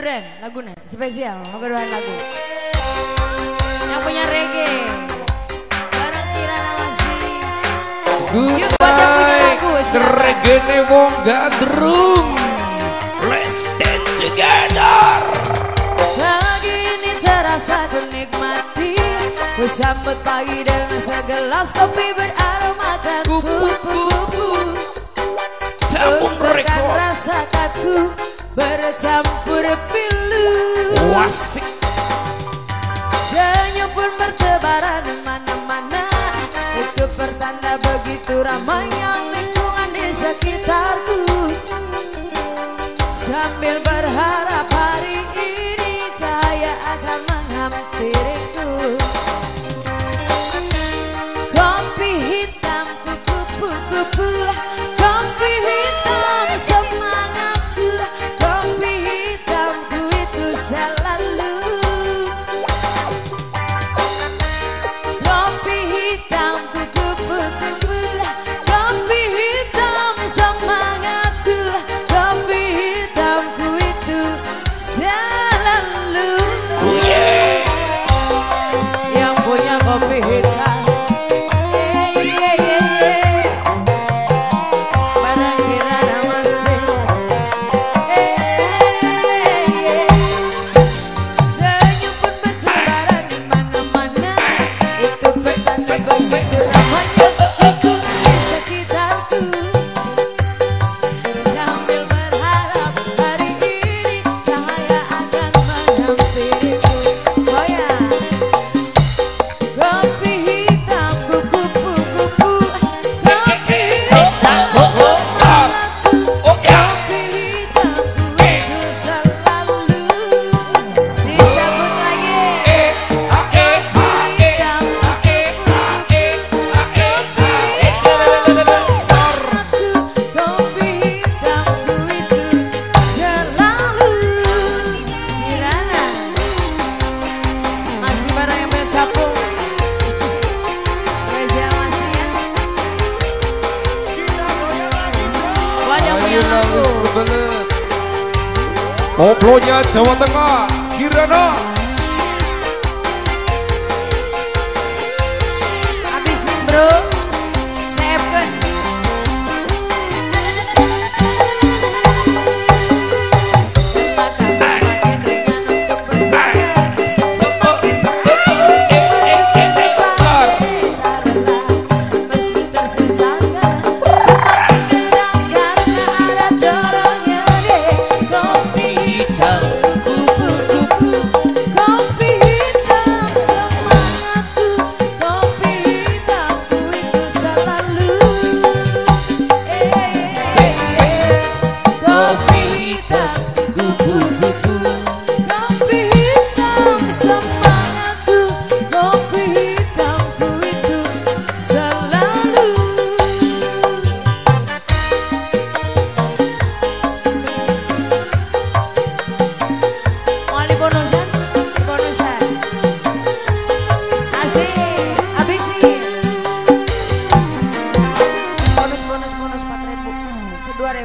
lagu nih spesial mau berdoa lagu. Yang punya reggae. Barang Kirana masih. Goodbye. Reggae nih wong gadrung. Let's stand together. Pagi ini terasa kenikmati Ku sambut pagi dengan segelas kopi beraroma dan kupu-kupu. Campur rekor bercampur pilu. Oh, Wasik Senyum pun bertebaran mana-mana. Itu pertanda begitu ramainya lingkungan di sekitarku. Sambil berharap Belet Koplonya Jawa Tengah Kirana. Abisin bro.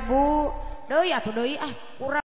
lagu doi atau doi ah kurang.